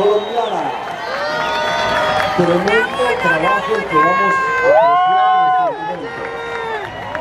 colombiana. Tremendo trabajo el que vamos a